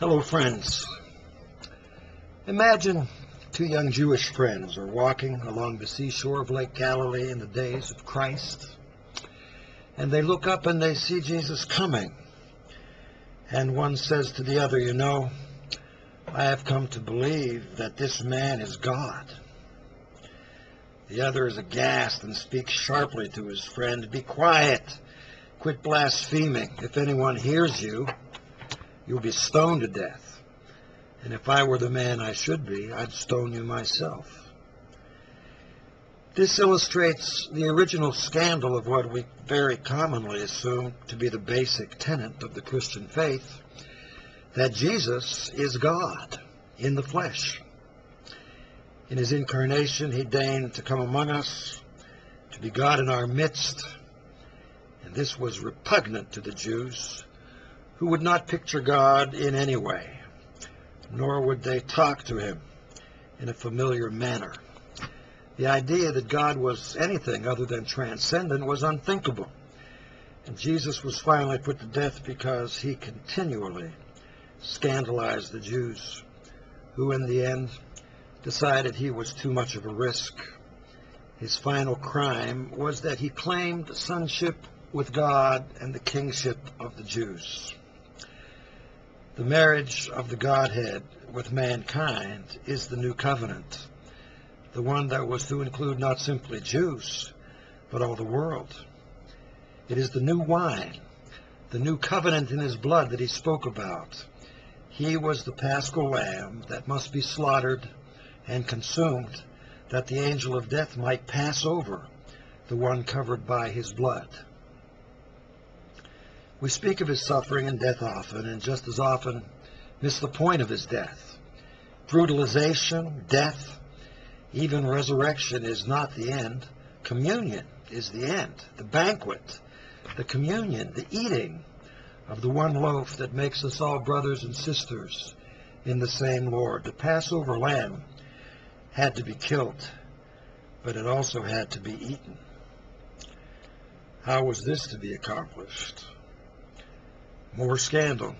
Hello, friends. Imagine two young Jewish friends are walking along the seashore of Lake Galilee in the days of Christ, and they look up and they see Jesus coming. And one says to the other, You know, I have come to believe that this man is God. The other is aghast and speaks sharply to his friend, Be quiet. Quit blaspheming. If anyone hears you, you'll be stoned to death. And if I were the man I should be, I'd stone you myself. This illustrates the original scandal of what we very commonly assume to be the basic tenet of the Christian faith, that Jesus is God in the flesh. In his incarnation, he deigned to come among us, to be God in our midst, and this was repugnant to the Jews, who would not picture God in any way, nor would they talk to him in a familiar manner. The idea that God was anything other than transcendent was unthinkable. And Jesus was finally put to death because he continually scandalized the Jews, who in the end decided he was too much of a risk. His final crime was that he claimed sonship with God and the kingship of the Jews. The marriage of the Godhead with mankind is the new covenant the one that was to include not simply Jews, but all the world. It is the new wine, the new covenant in his blood that he spoke about. He was the paschal lamb that must be slaughtered and consumed, that the angel of death might pass over the one covered by his blood. We speak of his suffering and death often, and just as often miss the point of his death. Brutalization, death, even resurrection is not the end. Communion is the end. The banquet, the communion, the eating of the one loaf that makes us all brothers and sisters in the same Lord. The Passover lamb had to be killed, but it also had to be eaten. How was this to be accomplished? More scandal.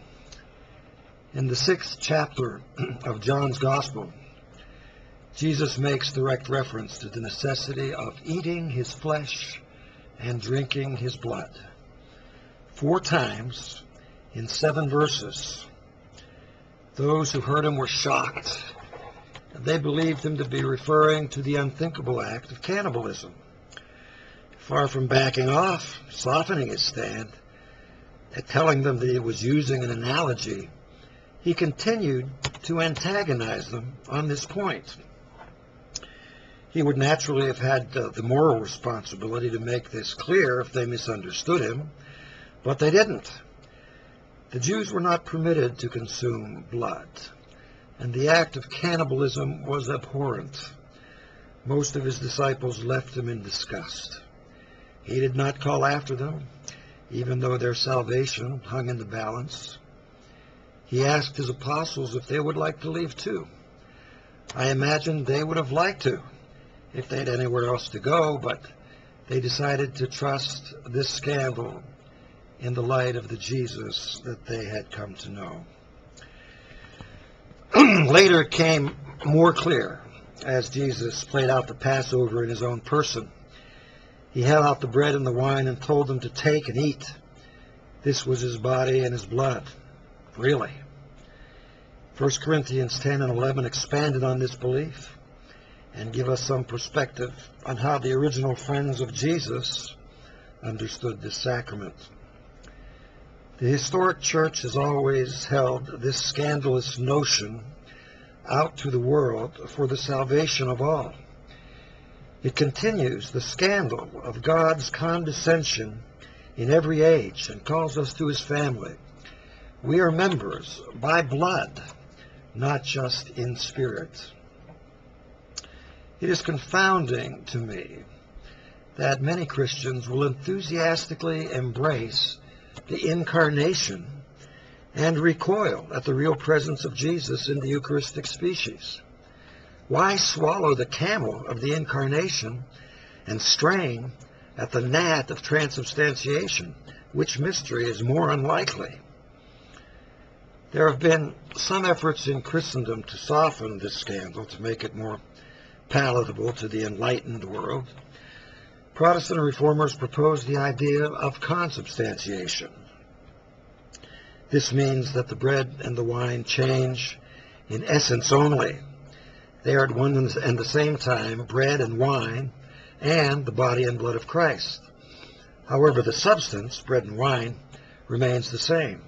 In the sixth chapter of John's Gospel, Jesus makes direct reference to the necessity of eating his flesh and drinking his blood. Four times in seven verses, those who heard him were shocked. And they believed him to be referring to the unthinkable act of cannibalism. Far from backing off, softening his stand, and telling them that he was using an analogy, he continued to antagonize them on this point he would naturally have had uh, the moral responsibility to make this clear if they misunderstood him, but they didn't. The Jews were not permitted to consume blood, and the act of cannibalism was abhorrent. Most of his disciples left him in disgust. He did not call after them, even though their salvation hung in the balance. He asked his apostles if they would like to leave too. I imagine they would have liked to if they had anywhere else to go, but they decided to trust this scandal in the light of the Jesus that they had come to know. Later came more clear as Jesus played out the Passover in his own person. He held out the bread and the wine and told them to take and eat. This was his body and his blood. Really. 1 Corinthians 10 and 11 expanded on this belief and give us some perspective on how the original friends of Jesus understood this sacrament. The historic church has always held this scandalous notion out to the world for the salvation of all. It continues the scandal of God's condescension in every age and calls us to his family. We are members by blood, not just in spirit. It is confounding to me that many Christians will enthusiastically embrace the incarnation and recoil at the real presence of Jesus in the Eucharistic species. Why swallow the camel of the incarnation and strain at the gnat of transubstantiation? Which mystery is more unlikely? There have been some efforts in Christendom to soften this scandal, to make it more palatable to the enlightened world. Protestant reformers proposed the idea of consubstantiation. This means that the bread and the wine change in essence only. They are at one and the same time bread and wine and the body and blood of Christ. However, the substance, bread and wine, remains the same.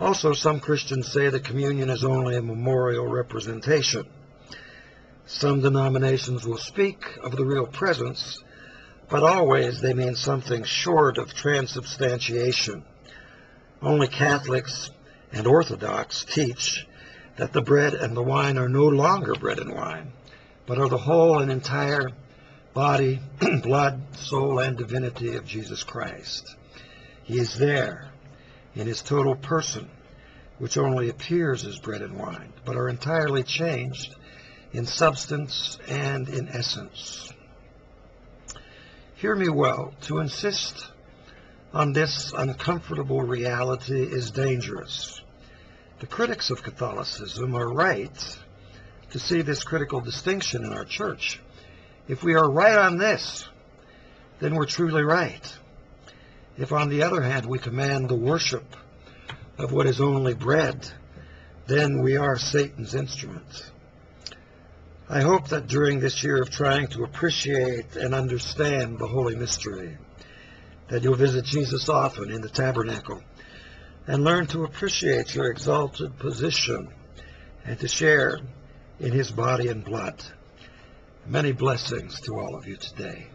Also, some Christians say that communion is only a memorial representation. Some denominations will speak of the real presence, but always they mean something short of transubstantiation. Only Catholics and Orthodox teach that the bread and the wine are no longer bread and wine, but are the whole and entire body, blood, soul, and divinity of Jesus Christ. He is there in his total person, which only appears as bread and wine, but are entirely changed in substance and in essence. Hear me well, to insist on this uncomfortable reality is dangerous. The critics of Catholicism are right to see this critical distinction in our church. If we are right on this, then we're truly right. If, on the other hand, we command the worship of what is only bread, then we are Satan's instruments. I hope that during this year of trying to appreciate and understand the Holy Mystery, that you'll visit Jesus often in the tabernacle and learn to appreciate your exalted position and to share in his body and blood. Many blessings to all of you today.